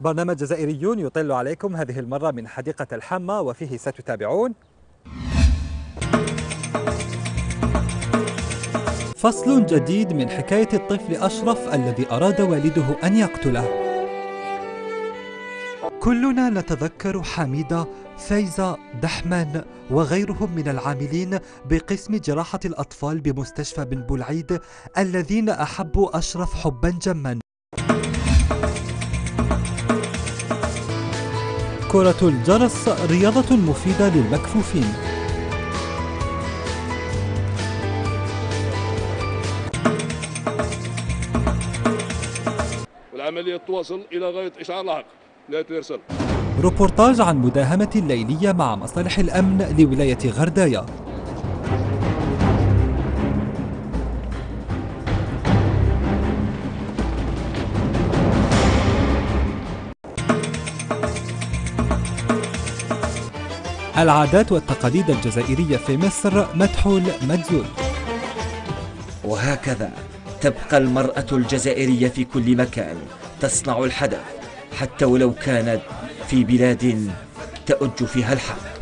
برنامج جزائريون يطل عليكم هذه المرة من حديقة الحمى وفيه ستتابعون. فصل جديد من حكاية الطفل أشرف الذي أراد والده أن يقتله. كلنا نتذكر حميدة فايزة دحمان وغيرهم من العاملين بقسم جراحة الأطفال بمستشفى بن بولعيد الذين أحبوا أشرف حبا جما. كرة الجرس رياضة مفيدة للمكفوفين. والعملية تواصل إلى غاية إشعار لاحق. لا الإرسال روبورتاج عن مداهمة ليلية مع مصالح الأمن لولاية غرداية. العادات والتقاليد الجزائرية في مصر مدحول مجزول. وهكذا تبقى المرأة الجزائرية في كل مكان تصنع الحدث حتى ولو كانت في بلاد تأج فيها الحرب